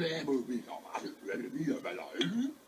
I'm ready to be blä, blä, blä, blä,